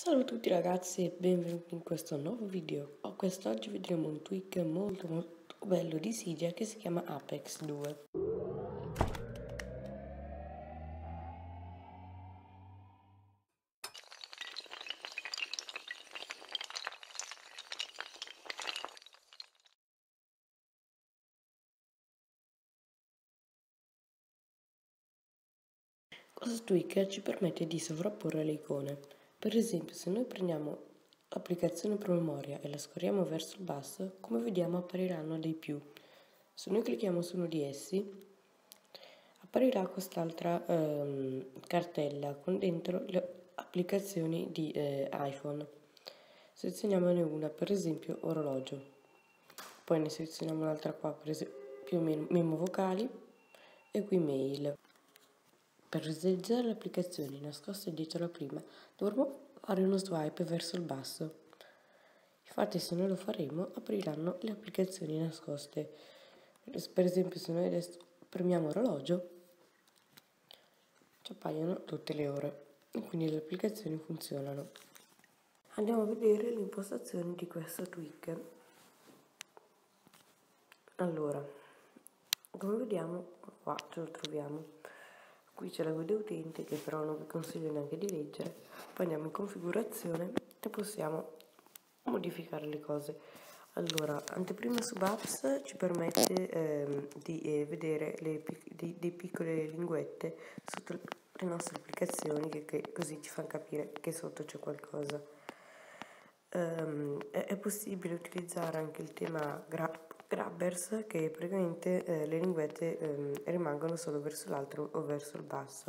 Ciao a tutti ragazzi e benvenuti in questo nuovo video. Oh, quest'oggi vedremo un tweak molto molto bello di Cydia che si chiama Apex 2. Questo tweak ci permette di sovrapporre le icone. Per esempio, se noi prendiamo l'applicazione promemoria e la scorriamo verso il basso, come vediamo appariranno dei più. Se noi clicchiamo su uno di essi, apparirà quest'altra ehm, cartella con dentro le applicazioni di eh, iPhone. Selezioniamone una, per esempio orologio. Poi ne selezioniamo un'altra qua, per esempio memo vocali e qui mail. Per realizzare le applicazioni nascoste dietro la prima dovremo fare uno swipe verso il basso. Infatti se noi lo faremo apriranno le applicazioni nascoste. Per esempio se noi adesso premiamo orologio ci appaiono tutte le ore e quindi le applicazioni funzionano. Andiamo a vedere le impostazioni di questo tweak. Allora, come vediamo qua ce lo troviamo qui c'è la guida utente che però non vi consiglio neanche di leggere. Poi andiamo in configurazione e possiamo modificare le cose. Allora anteprima sub apps ci permette ehm, di eh, vedere le di, di, piccole linguette sotto le nostre applicazioni che, che così ci fanno capire che sotto c'è qualcosa. Um, è, è, possibile utilizzare anche il tema graph grabbers che praticamente eh, le linguette eh, rimangono solo verso l'alto o verso il basso.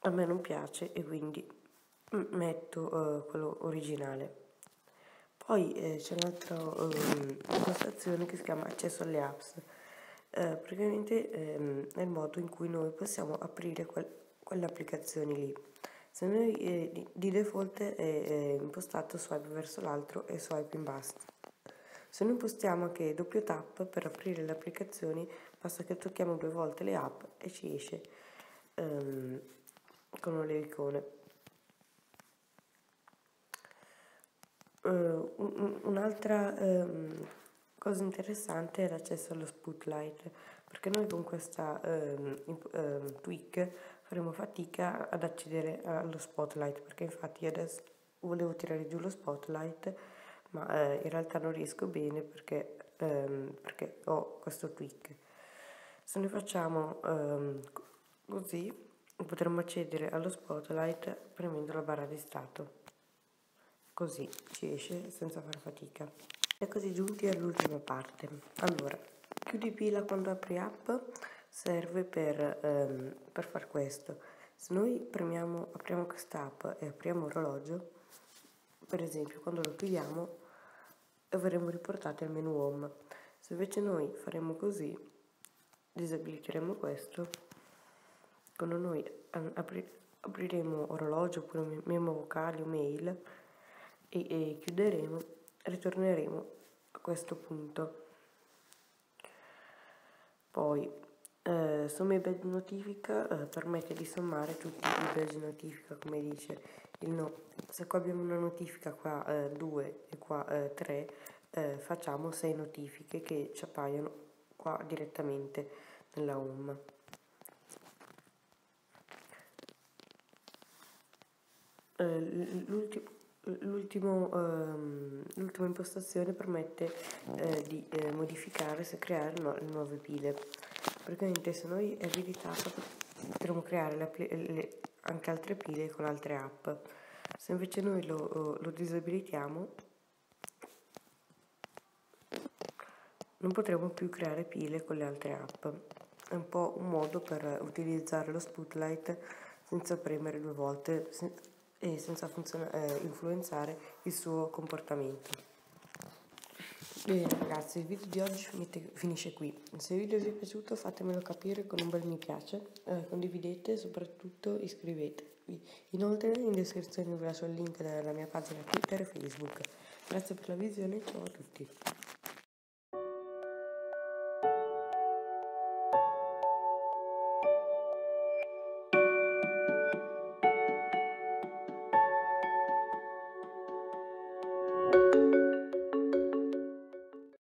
A me non piace e quindi metto eh, quello originale. Poi eh, c'è un'altra ehm, impostazione che si chiama accesso alle apps. Eh, praticamente ehm, è il modo in cui noi possiamo aprire quel, quelle applicazioni lì. Se noi eh, di, default è, è impostato swipe verso l'alto e swipe in basso. Se noi impostiamo che doppio tap per aprire le applicazioni, basta che tocchiamo due volte le app e ci esce um, con le icone. Uh, un'altra um, cosa interessante è l'accesso allo spotlight, perché noi con questa um, tweak faremo fatica ad accedere allo spotlight, perché infatti adesso volevo tirare giù lo spotlight ma eh, in realtà non riesco bene perché, ehm, perché ho questo tweak. Se noi facciamo ehm, così potremmo accedere allo spotlight premendo la barra di stato. Così ci esce senza far fatica. E così giunti all'ultima parte. Allora, chiudi pila quando apri app serve per, ehm, per far questo. Se noi premiamo, apriamo questa app e apriamo orologio, per esempio quando lo chiudiamo verremo riportati al menu home. Se invece noi faremo così, disabiliteremo questo, quando noi apri apriremo orologio oppure memo vocale o mail e, e chiuderemo, ritorneremo a questo punto. Poi eh, Somma badge notifica eh, permette di sommare tutti i badge notifica come dice il no. Se qua abbiamo una notifica qua 2 eh, e qua 3 eh, eh, facciamo 6 notifiche che ci appaiono qua direttamente nella home. Eh, l'ultima ehm, impostazione permette eh, di modificare se creare nu nuove pile praticamente se noi abilitato potremo creare le, le, anche altre pile con altre app. Se invece noi lo, lo disabilitiamo non potremo più creare pile con le altre app. È un po' un modo per utilizzare lo spotlight senza premere due volte e senza eh, influenzare il suo comportamento Bene ragazzi, il video di oggi finisce qui. Se il video vi è piaciuto fatemelo capire con un bel mi piace, eh, condividete e soprattutto iscrivetevi. Inoltre in descrizione vi lascio il link della mia pagina Twitter e Facebook. Grazie per la visione e ciao a tutti.